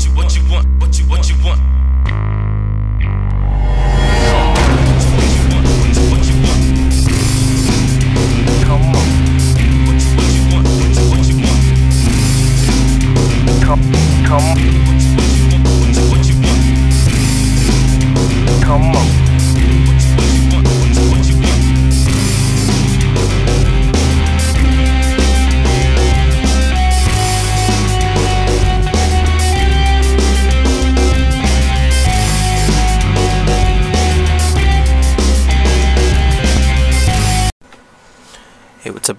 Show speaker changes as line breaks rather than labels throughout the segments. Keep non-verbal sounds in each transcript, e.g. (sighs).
What you what you want? What you what you want?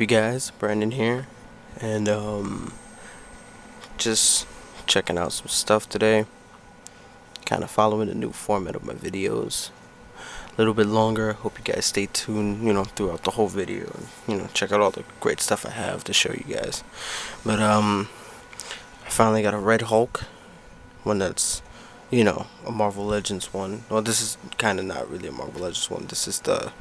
Up, you guys? Brandon here, and um, just checking out some stuff today. Kind of following the new format of my videos. A little bit longer. Hope you guys stay tuned, you know, throughout the whole video. And, you know, check out all the great stuff I have to show you guys. But um, I finally got a Red Hulk, one that's, you know, a Marvel Legends one. Well, this is kind of not really a Marvel Legends one. This is the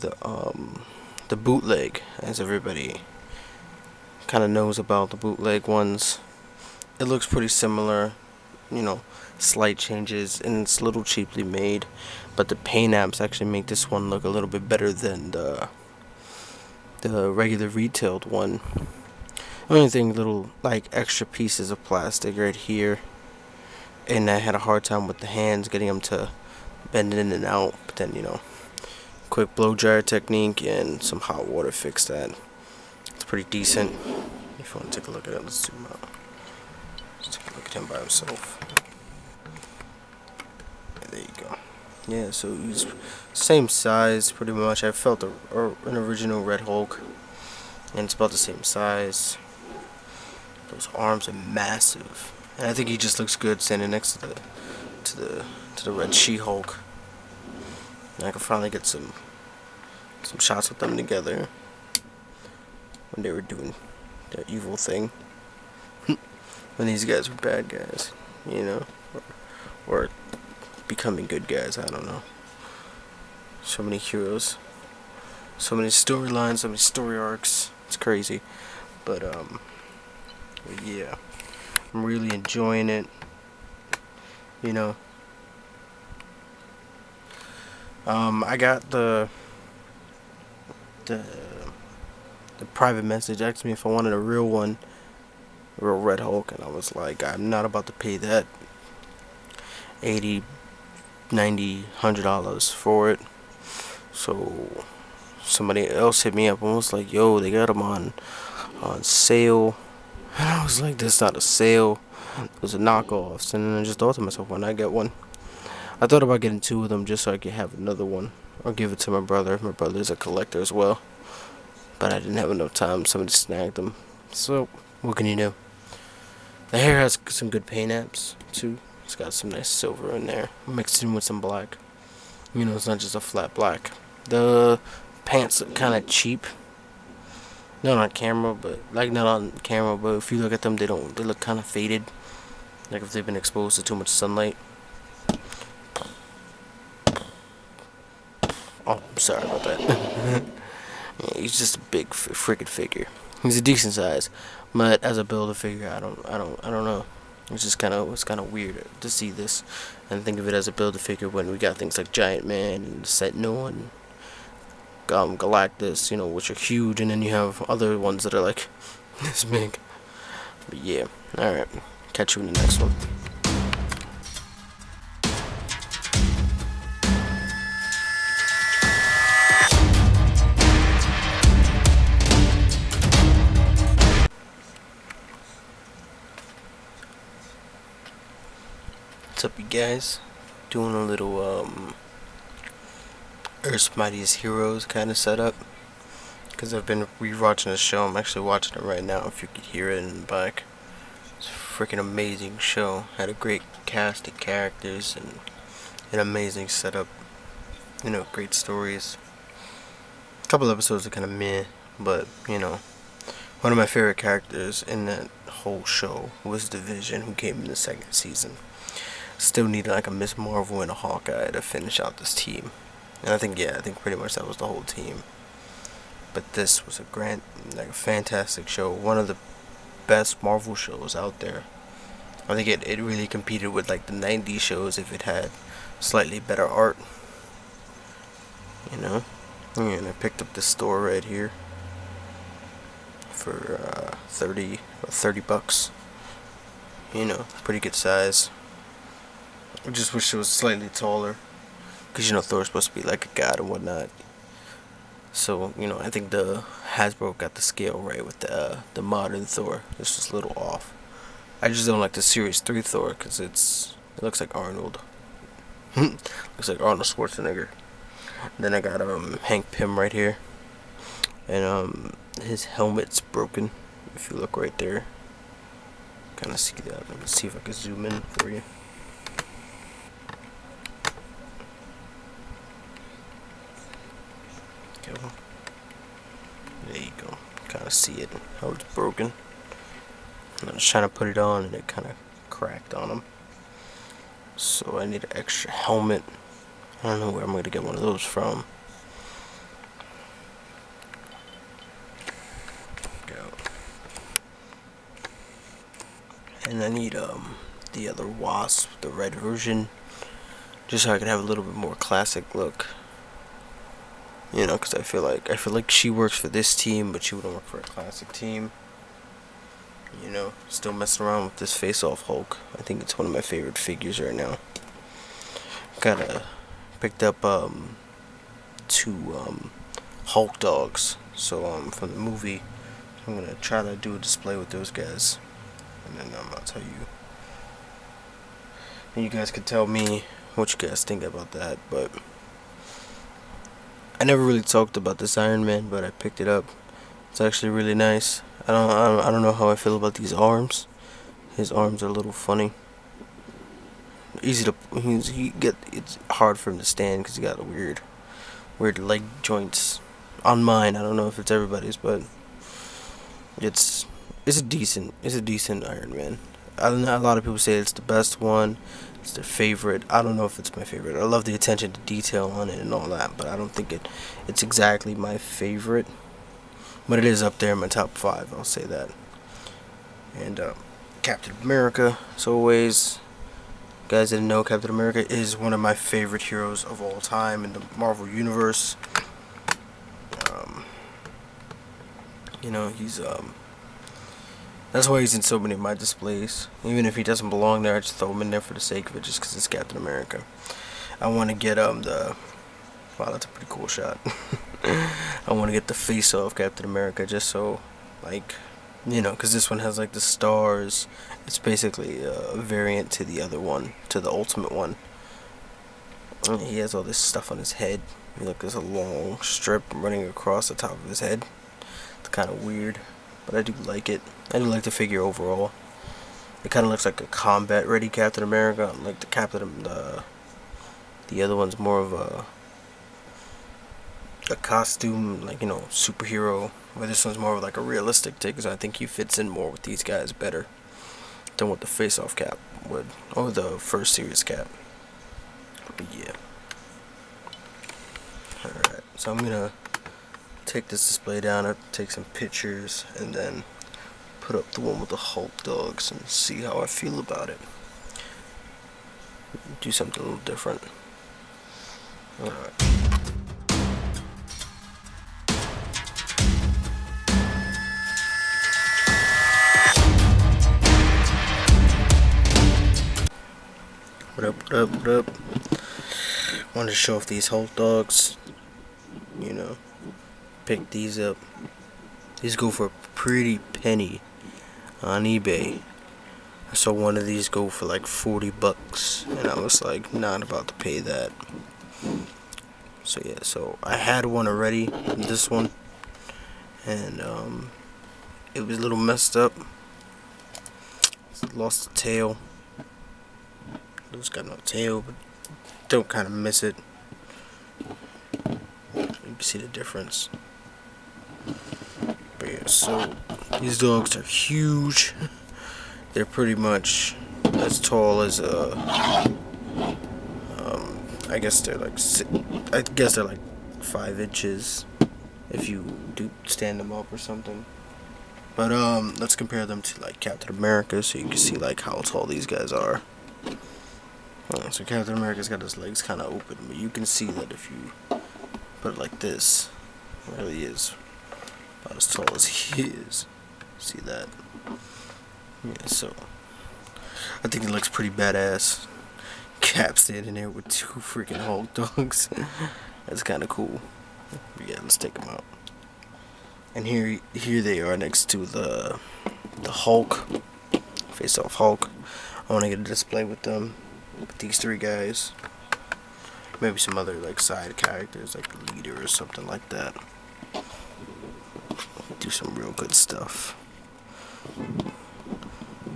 the um the bootleg as everybody kind of knows about the bootleg ones. It looks pretty similar you know slight changes and it's a little cheaply made but the paint apps actually make this one look a little bit better than the the regular retailed one. Only thing little like extra pieces of plastic right here and I had a hard time with the hands getting them to bend in and out but then you know quick blow dryer technique and some hot water fix that. It's pretty decent. If you want to take a look at it, let's zoom out. Let's take a look at him by himself. There you go. Yeah, so he's same size pretty much. I felt a, an original Red Hulk, and it's about the same size. Those arms are massive, and I think he just looks good standing next to the to the to the Red She-Hulk. I can finally get some some shots with them together when they were doing their evil thing. (laughs) when these guys were bad guys, you know, or, or becoming good guys. I don't know. So many heroes, so many storylines, so many story arcs. It's crazy, but um, but yeah, I'm really enjoying it. You know. Um, I got the the the private message asked me if I wanted a real one, real Red Hulk, and I was like, I'm not about to pay that 80 90 100 dollars for it. So somebody else hit me up and was like, "Yo, they got them on on sale," (laughs) and I was like, "That's not a sale. It was a knockoff." And then I just thought to myself, "Why not get one?" I thought about getting two of them just so I could have another one or give it to my brother. My brother's a collector as well. But I didn't have enough time. Somebody snagged them. So, what can you do? The hair has some good paint apps, too. It's got some nice silver in there, mixed in with some black. You know, it's not just a flat black. The pants look kind of cheap. Not on camera, but, like, not on camera, but if you look at them, they don't, they look kind of faded. Like if they've been exposed to too much sunlight. Oh, I'm sorry about that. (laughs) he's just a big freaking figure. He's a decent size, but as a build a figure, I don't, I don't, I don't know. It's just kind of, it's kind of weird to see this and think of it as a build a figure when we got things like Giant Man and Sentinel and um, Galactus, you know, which are huge, and then you have other ones that are like (laughs) this big. But yeah, all right. Catch you in the next one. Guys? Doing a little um, Earth's Mightiest Heroes kind of setup. Because I've been rewatching the show. I'm actually watching it right now. If you could hear it in the back. It's a freaking amazing show. Had a great cast of characters and an amazing setup. You know, great stories. A couple episodes are kind of meh, but you know, one of my favorite characters in that whole show was Division, who came in the second season. Still needed like a Miss Marvel and a Hawkeye to finish out this team, and I think yeah, I think pretty much that was the whole team. But this was a grand, like a fantastic show. One of the best Marvel shows out there. I think it, it really competed with like the 90s shows if it had slightly better art. You know? And I picked up this Thor right here for uh, 30 30 bucks. You know, pretty good size. I just wish it was slightly taller. Because, you know, Thor's supposed to be like a god and whatnot. So, you know, I think the Hasbro got the scale right with the, uh, the modern Thor. It's just a little off. I just don't like the Series 3 Thor because it's it looks like Arnold. (laughs) looks like Arnold Schwarzenegger. Then I got um Hank Pym right here. And um his helmet's broken. If you look right there. Kinda see that. Let me see if I can zoom in for you. Go. There you Kinda see it. How it's broken. And I was trying to put it on and it kinda cracked on him. So I need an extra helmet. I don't know where I'm gonna get one of those from. Go. And I need um the other wasp, the red version, just so I can have a little bit more classic look. You know, because I feel like I feel like she works for this team, but she wouldn't work for a classic team. You know, still messing around with this face-off Hulk. I think it's one of my favorite figures right now. Got a picked up um two um Hulk dogs. So um from the movie, I'm gonna try to do a display with those guys, and then um, I'll tell you. And you guys can tell me what you guys think about that, but. I never really talked about this Iron Man, but I picked it up. It's actually really nice. I don't, I don't, I don't know how I feel about these arms. His arms are a little funny. Easy to, he's, he get, it's hard for him to stand because he got a weird, weird leg joints. On mine, I don't know if it's everybody's, but it's, it's a decent, it's a decent Iron Man. I know, a lot of people say it's the best one. It's their favorite. I don't know if it's my favorite. I love the attention to detail on it and all that, but I don't think it it's exactly my favorite. But it is up there in my top five. I'll say that. And uh, Captain America, as always. Guys didn't know Captain America is one of my favorite heroes of all time in the Marvel universe. Um, you know, he's um, that's why he's in so many of my displays. Even if he doesn't belong there, I just throw him in there for the sake of it, just because it's Captain America. I want to get um the. Wow, that's a pretty cool shot. (laughs) I want to get the face off Captain America, just so, like, you know, because this one has like the stars. It's basically a variant to the other one, to the ultimate one. And he has all this stuff on his head. Look, there's a long strip running across the top of his head. It's kind of weird, but I do like it. I do like the figure overall. It kind of looks like a combat-ready Captain America, like the Captain, the the other one's more of a a costume, like you know, superhero. But this one's more of like a realistic take, because I think he fits in more with these guys better than what the face-off cap would, or the first series cap. But yeah. Alright, so I'm gonna take this display down, take some pictures, and then put up the one with the Hulk dogs and see how I feel about it. Do something a little different. Alright. What up, what up, what up? Wanted to show off these Hulk dogs. You know, pick these up. These go for a pretty penny on eBay. I saw one of these go for like 40 bucks, and I was like, not about to pay that. So yeah, so I had one already, this one, and um, it was a little messed up. Lost the tail. It's got no tail, but don't kind of miss it. You can see the difference. Yeah, so these dogs are huge. They're pretty much as tall as a. Um, I guess they're like. I guess they're like five inches if you do stand them up or something. But um, let's compare them to like Captain America, so you can see like how tall these guys are. Uh, so Captain America's got his legs kind of open, but you can see that if you put it like this, really is as tall as he is. See that? Yeah. So I think it looks pretty badass. Cap standing there with two freaking Hulk dogs. (laughs) That's kind of cool. Yeah, let's take them out. And here, here they are next to the the Hulk, face off Hulk. I want to get a display with them, with these three guys. Maybe some other like side characters, like the leader or something like that. Do some real good stuff.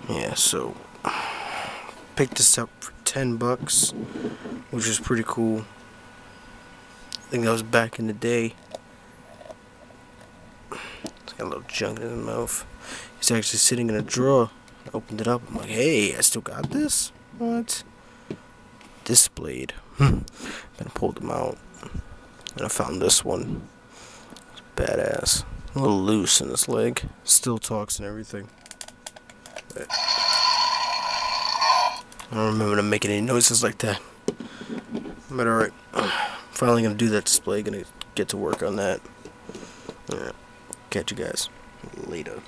Yeah, so picked this up for ten bucks, which is pretty cool. I think that was back in the day. It's got a little junk in his mouth. He's actually sitting in a drawer. I opened it up. I'm like, hey, I still got this? What? Displayed. (laughs) I pulled them out. And I found this one. It's badass. A little loose in his leg. Still talks and everything. I don't remember them making any noises like that. But alright. (sighs) Finally gonna do that display. Gonna get to work on that. Alright. Catch you guys later.